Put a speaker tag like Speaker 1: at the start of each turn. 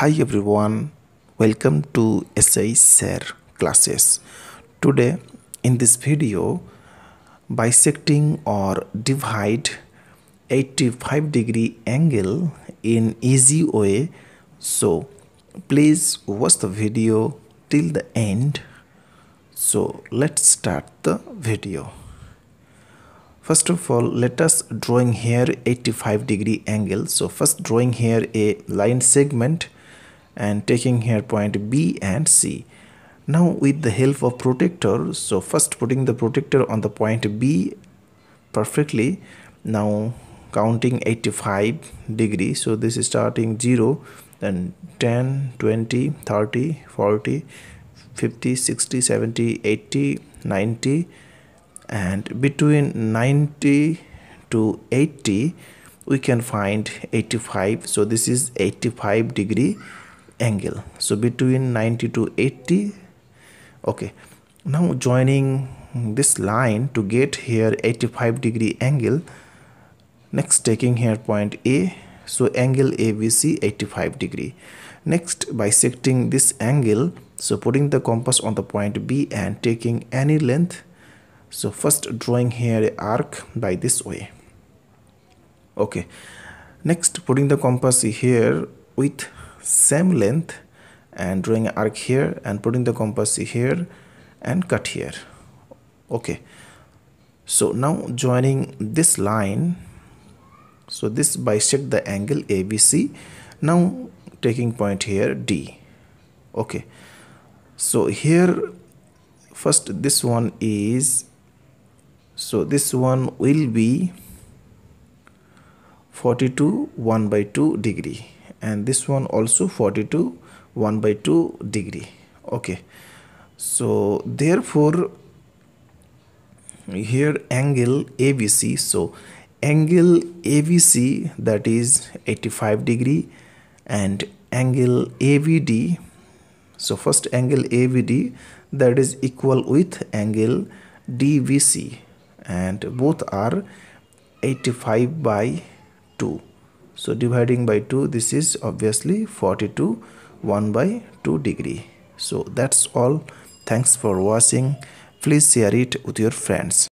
Speaker 1: Hi everyone, welcome to SH Sir classes. Today in this video, bisecting or divide 85 degree angle in easy way. So please watch the video till the end. So let's start the video. First of all, let us drawing here 85 degree angle. So first drawing here a line segment and taking here point B and C. Now with the help of protractor, so first putting the protractor on the point B perfectly. Now counting 85 degree. So this is starting 0, then 10, 20, 30, 40, 50, 60, 70, 80, 90 and between 90 to 80 we can find 85 so this is 85 degree angle. So between 90 to 80 okay. Now joining this line to get here 85 degree angle next taking here point a so angle abc 85 degree. Next bisecting this angle so putting the compass on the point b and taking any length so first drawing here arc by this way. Okay. Next putting the compass here with same length and drawing an arc here and putting the compass here and cut here. Okay. So now joining this line so this bisect the angle ABC now taking point here D. Okay. So here first this one is so this one will be 42 1 by 2 degree and this one also 42 1 by 2 degree. Okay. So therefore here angle ABC so angle ABC that is 85 degree and angle ABD so first angle ABD that is equal with angle DBC and both are 85 by 2 so dividing by 2 this is obviously 42 1 by 2 degree. So that's all. Thanks for watching. Please share it with your friends